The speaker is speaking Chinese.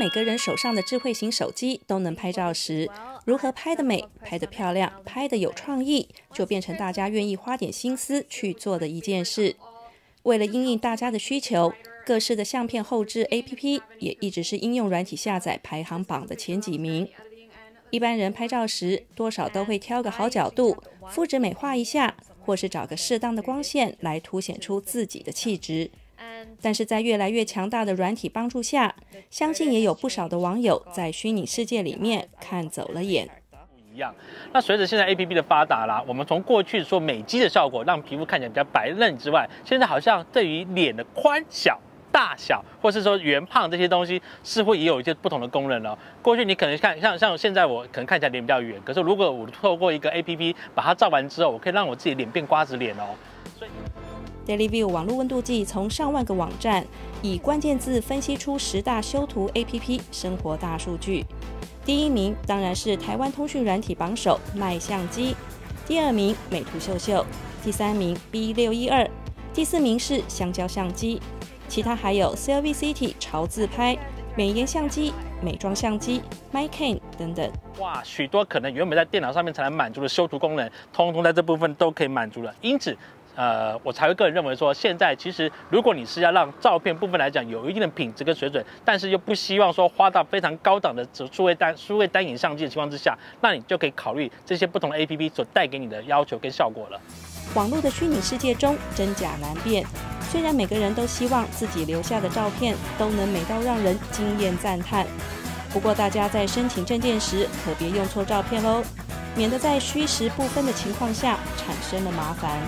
每个人手上的智慧型手机都能拍照时，如何拍得美、拍得漂亮、拍得有创意，就变成大家愿意花点心思去做的一件事。为了应应大家的需求，各式的相片后置 APP 也一直是应用软体下载排行榜的前几名。一般人拍照时，多少都会挑个好角度，肤质美化一下，或是找个适当的光线来凸显出自己的气质。但是在越来越强大的软体帮助下，相信也有不少的网友在虚拟世界里面看走了眼。一样。那随着现在 A P P 的发达啦，我们从过去说美肌的效果让皮肤看起来比较白嫩之外，现在好像对于脸的宽小、大小，或是说圆胖这些东西，似乎也有一些不同的功能了。过去你可能看像像现在我可能看起来脸比较圆，可是如果我透过一个 A P P 把它照完之后，我可以让我自己脸变瓜子脸哦。所以。Daily View 网络温度计从上万个网站以关键字分析出十大修图 APP 生活大数据。第一名当然是台湾通讯软体榜首卖相机，第二名美图秀秀，第三名 B 六一二，第四名是香蕉相机，其他还有 Selfie City 潮自拍、美颜相机、美妆相机、MyCan 等等。哇，许多可能原本在电脑上面才能满足的修图功能，通通在这部分都可以满足了。因此。呃，我才会个人认为说，现在其实如果你是要让照片部分来讲有一定的品质跟水准，但是又不希望说花到非常高档的数位单数位单影相机的情况之下，那你就可以考虑这些不同的 A P P 所带给你的要求跟效果了。网络的虚拟世界中真假难辨，虽然每个人都希望自己留下的照片都能美到让人惊艳赞叹，不过大家在申请证件时可别用错照片喽，免得在虚实不分的情况下产生了麻烦。